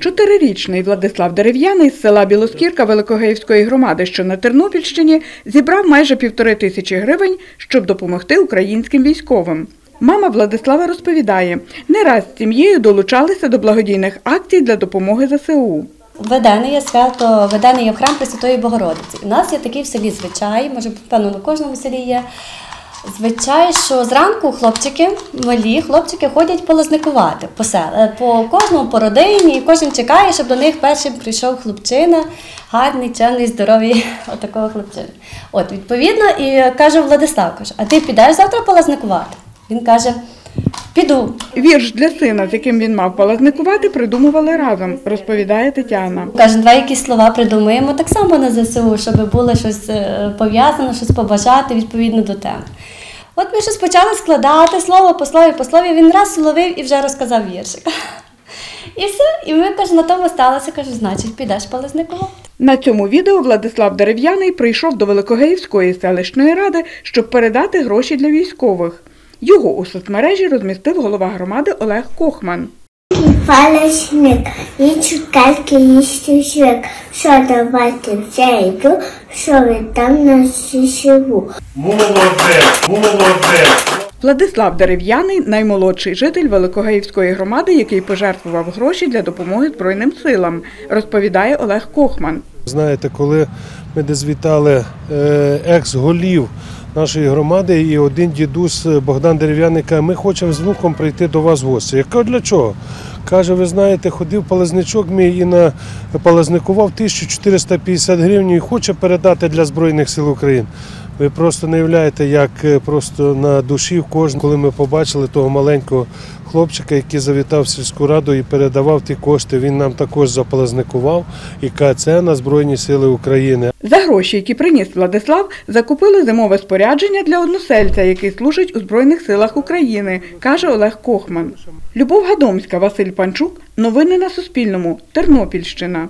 Чотирирічний Владислав Дерев'яний з села Білоскірка Великогеївської громади, що на Тернопільщині, зібрав майже півтори тисячі гривень, щоб допомогти українським військовим. Мама Владислава розповідає, не раз з сім'єю долучалися до благодійних акцій для допомоги ЗСУ. Ведене є свято, ведене є в храм Пресвятої Богородиці. У нас є такий в селі звичай, може, певно, на кожному селі є. Звичай, що зранку хлопчики, малі хлопчики ходять полазникувати по, сел, е, по кожному по родині, і кожен чекає, щоб до них першим прийшов хлопчина, гарний, чемний, здоровий отакого хлопчина. От, відповідно, і каже Владислав, каже, а ти підеш завтра полазникувати? Він каже, піду. Вірш для сина, з яким він мав полазникувати, придумували разом, розповідає Тетяна. Каже, два якісь слова придумаємо так само на ЗСУ, щоб було щось е, пов'язано, щось побажати відповідно до теми. От ми щось почали складати слово по слові, по слові. Він раз уловив і вже розказав віршик. І все, і ми каже, на тому сталося. Каже, значить, підеш полезникова. На цьому відео Владислав Дерев'яний прийшов до Великогеївської селищної ради, щоб передати гроші для військових. Його у соцмережі розмістив голова громади Олег Кохман. Фалешник, і і стежок. Що давайте вже йду, що ви там на живу. Молодець, молодець. Владислав Дерев'яний наймолодший житель Великогеївської громади, який пожертвував гроші для допомоги Збройним силам, розповідає Олег Кохман. Знаєте, коли ми десь вітали е, екс-голів нашої громади, і один дідусь е, Богдан Дерев'яний каже, ми хочемо з внуком прийти до вас в гості. Я кажу, для чого? Каже, ви знаєте, ходив палазничок мій і на палазникував 1450 гривень і хоче передати для Збройних сил України. Ви просто не уявляєте, як е, просто на душі в кожному, коли ми побачили того маленького хлопчика, який завітав в сільську раду і передавав ті кошти. Він нам також заплазникував і це на Збройні Сили України. За гроші, які приніс Владислав, закупили зимове спорядження для односельця, який служить у Збройних силах України, каже Олег Кохман. Любов Гадомська, Василь Панчук. Новини на Суспільному. Тернопільщина.